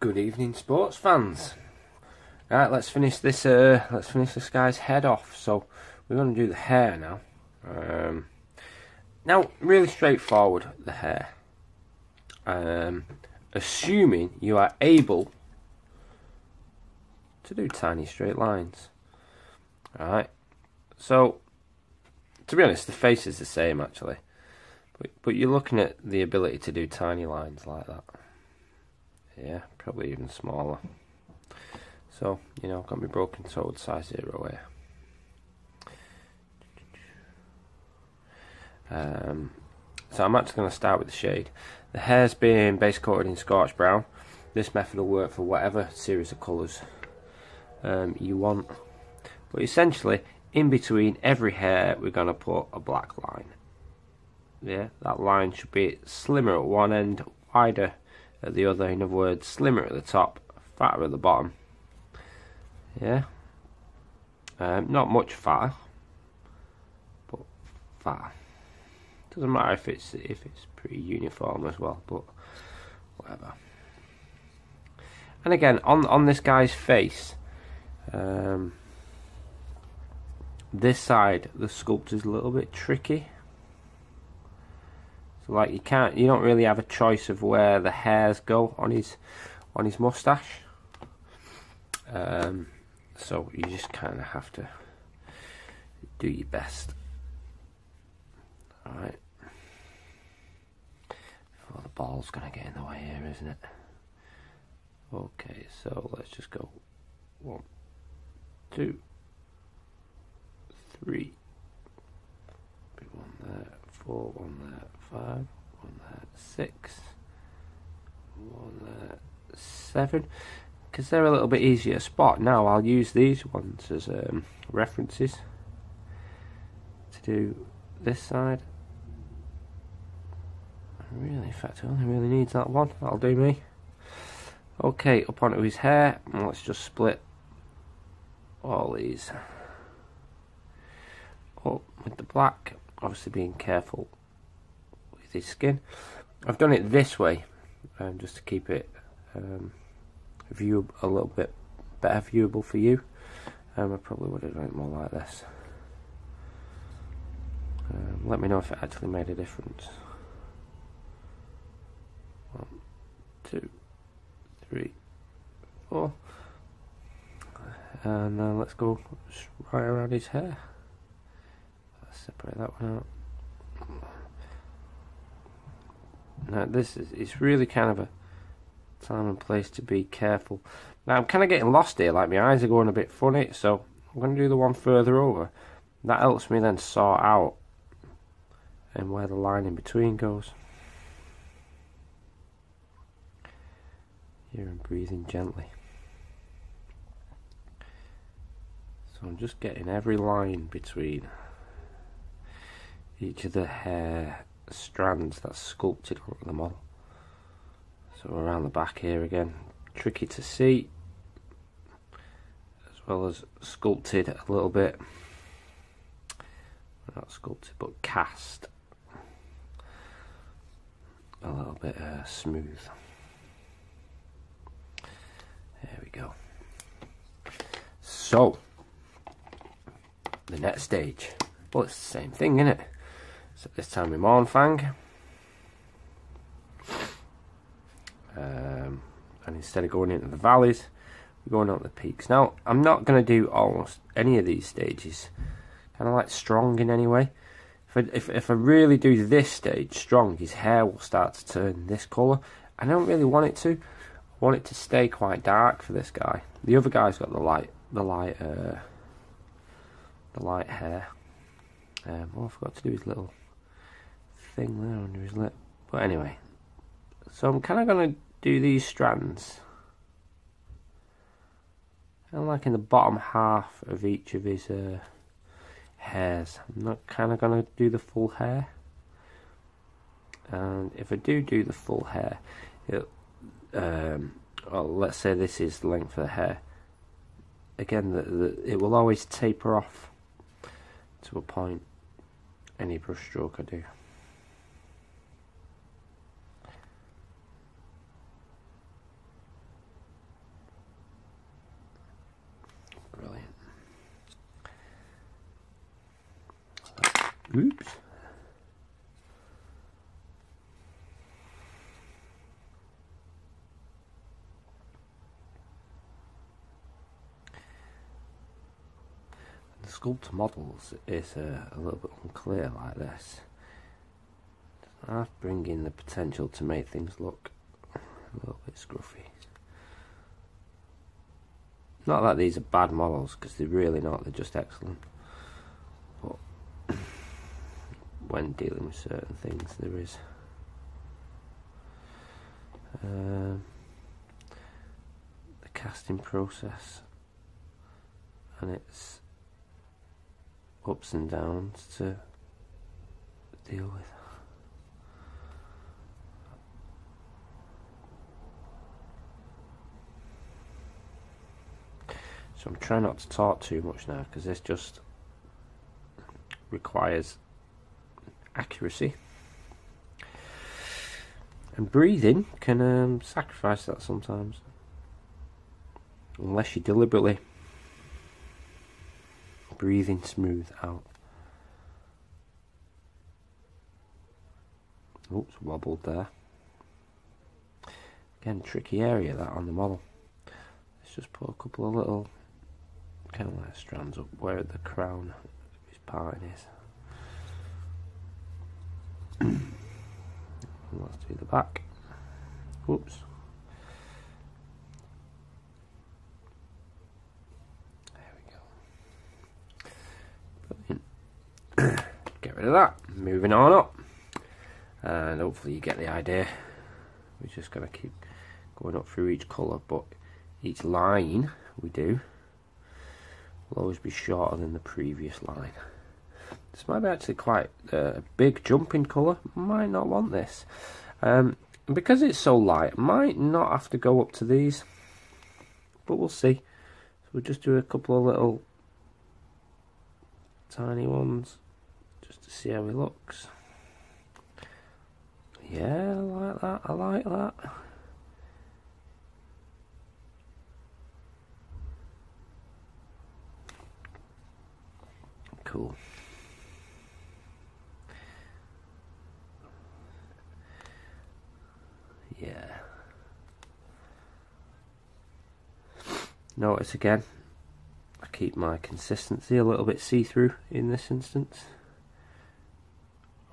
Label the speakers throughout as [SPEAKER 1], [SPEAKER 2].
[SPEAKER 1] Good evening, sports fans. Right, let's finish this. Uh, let's finish this guy's head off. So we're going to do the hair now. Um, now, really straightforward. The hair. Um, assuming you are able to do tiny straight lines. Alright. So, to be honest, the face is the same actually. But, but you're looking at the ability to do tiny lines like that. Yeah, probably even smaller. So, you know, got my Broken Toad size zero here. Um, so I'm actually going to start with the shade. The hair's been base coated in Scorch Brown. This method will work for whatever series of colours um, you want. But essentially, in between every hair, we're going to put a black line. Yeah, that line should be slimmer at one end, wider at the other. In other words, slimmer at the top, fatter at the bottom. Yeah. Um, not much fatter, but fatter. Doesn't matter if it's if it's pretty uniform as well, but whatever. And again, on on this guy's face, um, this side the sculpt is a little bit tricky. Like you can't, you don't really have a choice of where the hairs go on his on his mustache. Um, so you just kind of have to do your best. Alright. Well, the ball's to get in the way here, isn't it? Okay, so let's just go one, two, three, one there, four, one there, five, one there, six, one there, seven. Because they're a little bit easier spot. Now I'll use these ones as um, references to do this side Really, in fact, it only really needs that one. That'll do me. Okay, up onto his hair. Let's just split all these up with the black. Obviously, being careful his skin. I've done it this way, um, just to keep it um, view a little bit better viewable for you. Um, I probably would have done it more like this. Um, let me know if it actually made a difference. two, three, four. And then let's go right around his hair. Let's separate that one out. Now this is it's really kind of a time and place to be careful. Now I'm kind of getting lost here, like my eyes are going a bit funny, so I'm going to do the one further over. That helps me then sort out and where the line in between goes. Here I'm breathing gently. So I'm just getting every line between each of the hair strands that's sculpted onto the model. So around the back here again, tricky to see, as well as sculpted a little bit. Not sculpted, but cast a little bit uh, smooth. There we go. So, the next stage. Well, it's the same thing, isn't it? This time with Mournfang. Um, and instead of going into the valleys, we're going up the peaks. Now, I'm not going to do almost any of these stages. Kind of like strong in any way. If I, if, if I really do this stage strong, his hair will start to turn this colour. I don't really want it to want it to stay quite dark for this guy. The other guy's got the light, the light, uh, the light hair. Um, oh, I forgot to do his little thing there under his lip. But anyway, so I'm kind of going to do these strands. And like in the bottom half of each of his uh, hairs. I'm not kind of going to do the full hair. And if I do do the full hair, it um, well, let's say this is the length of the hair. Again, the, the, it will always taper off to a point. Any brush stroke I do. Oops. The sculpt models is uh, a little bit unclear like this. Half bringing the potential to make things look a little bit scruffy. Not that these are bad models, because they're really not, they're just excellent. But when dealing with certain things, there is. Um, the casting process and its ups and downs to deal with. So I'm trying not to talk too much now because this just requires accuracy. And breathing can um, sacrifice that sometimes. Unless you deliberately breathing smooth out. Oops, wobbled there. Again, tricky area that on the model. Let's just put a couple of little kind of like strands up where the crown of his parting is. Let's do the back. Whoops. There we go. get rid of that. Moving on up. And hopefully you get the idea. We're just going to keep going up through each colour, but each line we do will always be shorter than the previous line. This might be actually quite a big jump in colour. Might not want this. Um, because it's so light, might not have to go up to these. But we'll see. So we'll just do a couple of little tiny ones just to see how he looks. Yeah, I like that. I like that. Cool. Yeah. Notice again, I keep my consistency a little bit see-through in this instance.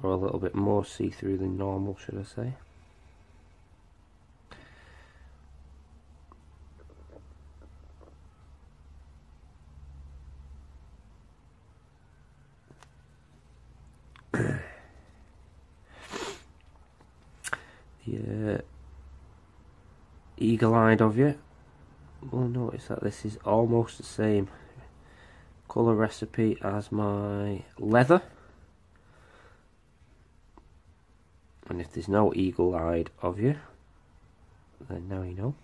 [SPEAKER 1] Or a little bit more see-through than normal, should I say. the uh, eagle-eyed of you. Will notice that this is almost the same colour recipe as my leather. And if there's no eagle-eyed of you then now you know.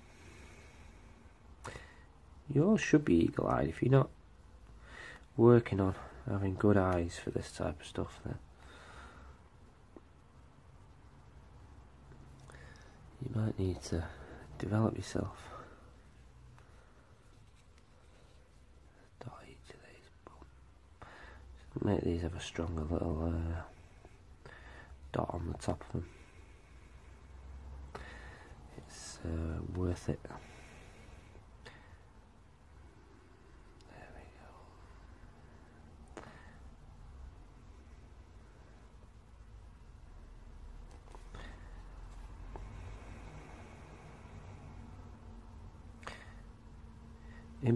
[SPEAKER 1] Yours should be eagle-eyed if you're not working on having good eyes for this type of stuff then. You might need to develop yourself. Dot each of these. Make these have a stronger little uh, dot on the top of them. It's uh, worth it.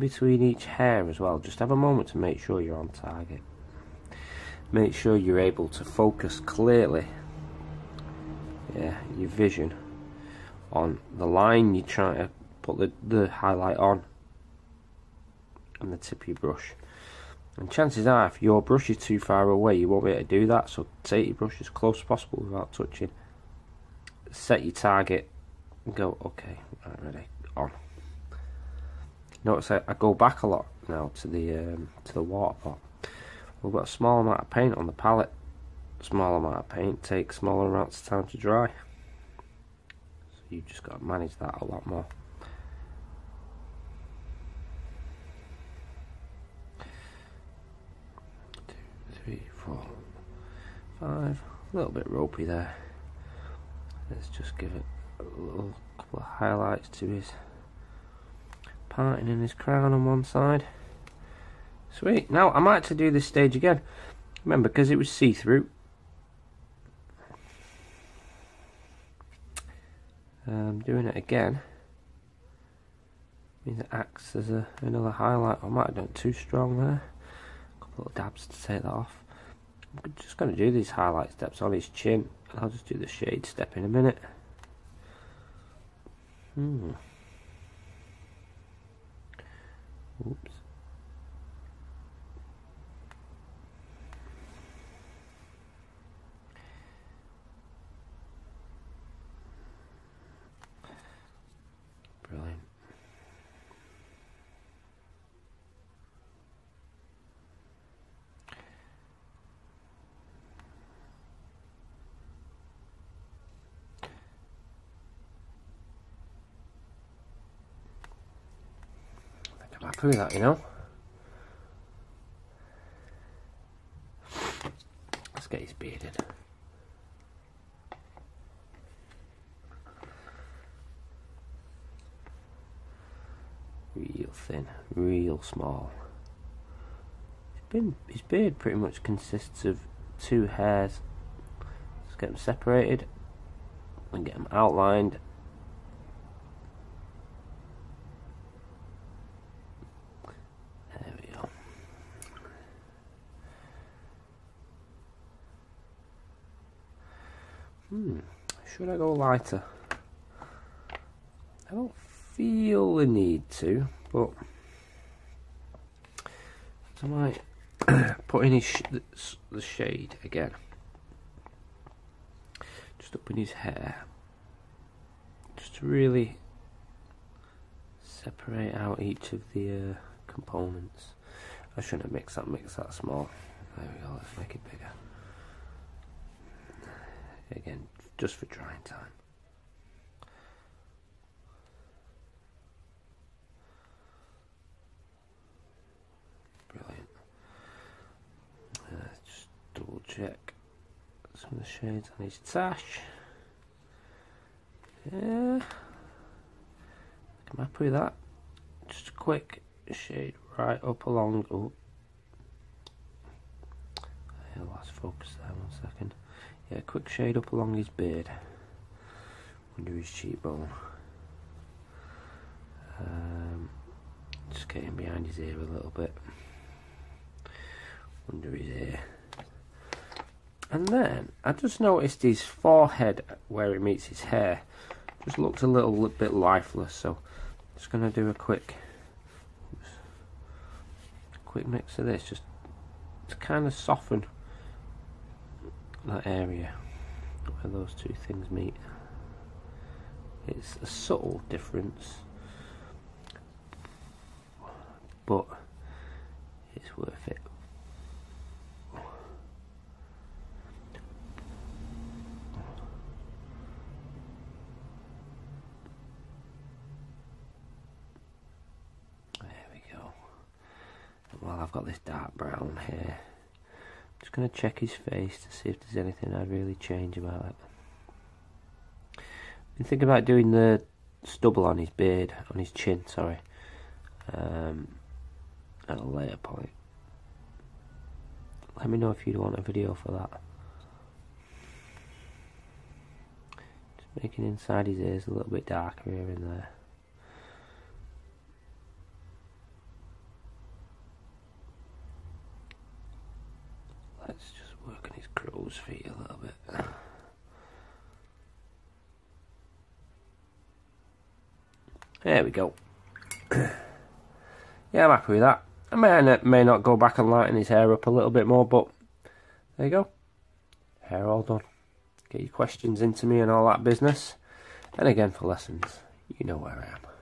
[SPEAKER 1] Between each hair as well. Just have a moment to make sure you're on target. Make sure you're able to focus clearly yeah your vision on the line you're trying to put the, the highlight on and the tip of your brush. And chances are if your brush is too far away you won't be able to do that. So take your brush as close as possible without touching. Set your target go okay right, ready on Notice I, I go back a lot now to the um, to the water pot. We've got a small amount of paint on the palette. Small amount of paint takes smaller amounts of time to dry. So you've just got to manage that a lot more. Two, three, four. five. A little bit ropey there. Let's just give it a little couple of highlights to his parting in his crown on one side. Sweet. Now I might to do this stage again. Remember, because it was see-through. Um, doing it again means it acts as a, another highlight. I might have done too strong there. A couple of dabs to take that off. I'm just going to do these highlight steps on his chin. I'll just do the shade step in a minute. Hmm. Oops. Brilliant. I'm that, you know. Let's get his bearded. Real thin, real small. Beard, his beard pretty much consists of two hairs. Let's get them separated and get them outlined Hmm, should I go lighter? I don't feel the need to, but I might put in his sh the shade again, just up in his hair, just to really separate out each of the uh, components. I shouldn't mixed that mix that small. There we go, let's make it bigger again just for drying time. Brilliant. Uh, just double check some of the shades on his tash. Yeah, I'm happy with that. Just a quick shade right up along. Oh, Lost focus there. One second. Yeah, quick shade up along his beard, under his cheekbone. Um, just getting behind his ear a little bit, under his ear. And then I just noticed his forehead where it meets his hair just looks a little bit lifeless. So just going to do a quick, quick mix of this just to kind of soften that area where those two things meet. It's a subtle difference, but it's worth it. There we go. Well, I've got this dark brown here going to check his face to see if there's anything I'd really change about it. Been thinking about doing the stubble on his beard, on his chin, sorry, um, at a later point. Let me know if you'd want a video for that. Just making inside his ears a little bit darker here and there. Let's just feet a little bit. There we go. yeah, I'm happy with that. I may, may not go back and lighten his hair up a little bit more, but there you go. Hair all done. Get your questions into me and all that business. And again, for lessons, you know where I am.